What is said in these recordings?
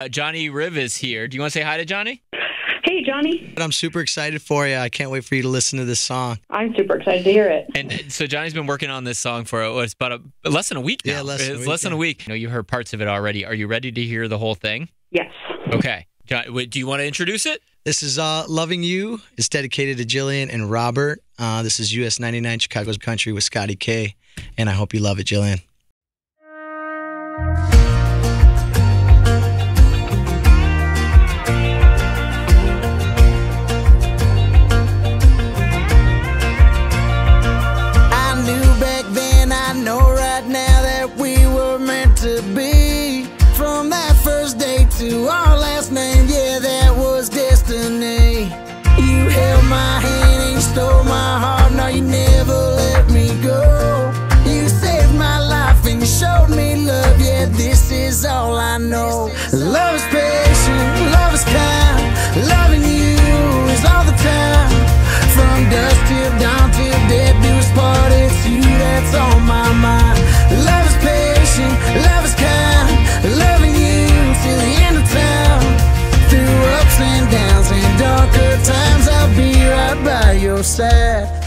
Uh, Johnny Riv is here. Do you want to say hi to Johnny? Hey, Johnny. I'm super excited for you. I can't wait for you to listen to this song. I'm super excited to hear it. And so Johnny's been working on this song for uh, it's about a, less than a week now. Yeah, less than a it's week, less than a week. You know, you heard parts of it already. Are you ready to hear the whole thing? Yes. Okay. John, do you want to introduce it? This is uh, Loving You. It's dedicated to Jillian and Robert. Uh, this is US 99 Chicago's Country with Scotty K. And I hope you love it, Jillian. From that first day to our last name, yeah, that was destiny. You held my hand and you stole my heart, now you never let me go. You saved my life and you showed me love, yeah, this is all I know. Love is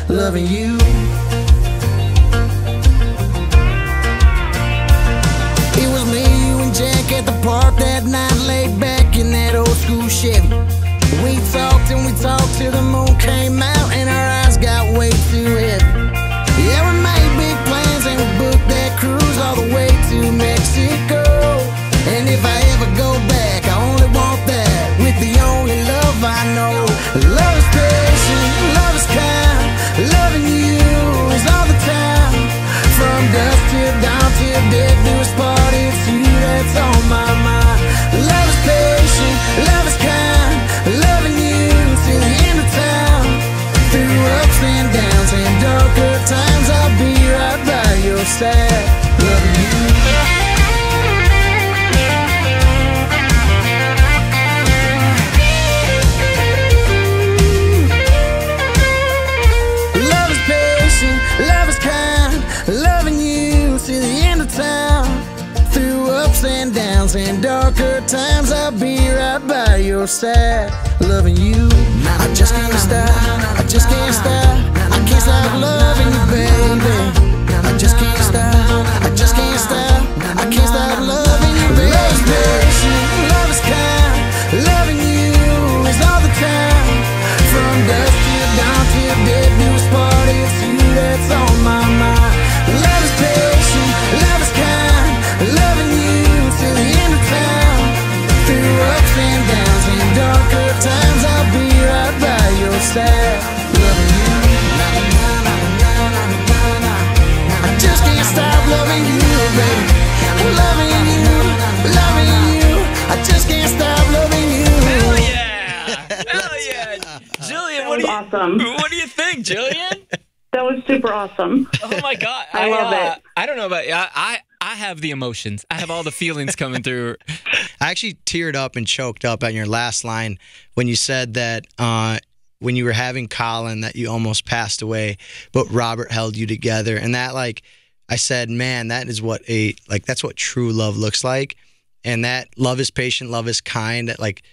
loving you. It was me, you, and Jack at the park that night, laid back in that old school Chevy. We talked and we talked till the moon came out and our eyes got way too heavy. Yeah, we made big plans and we booked that cruise all the way to Mexico. And if I ever go back, I only want that with the only love I know. Your loving you. Love is patient, love is kind, loving you to the end of time. Through ups and downs and darker times, I'll be right by your side, loving you. I just can't stop, I just can't stop, I can't stop loving you, baby. Was do you awesome. what do you think, Jillian? That was super awesome. Oh my god! I love uh, it. I don't know about I, I I have the emotions. I have all the feelings coming through. I actually teared up and choked up at your last line when you said that uh, when you were having Colin that you almost passed away, but Robert held you together, and that like I said, man, that is what a like that's what true love looks like, and that love is patient, love is kind. That like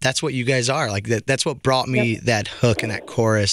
that's what you guys are. Like that that's what brought me that hook and that chorus.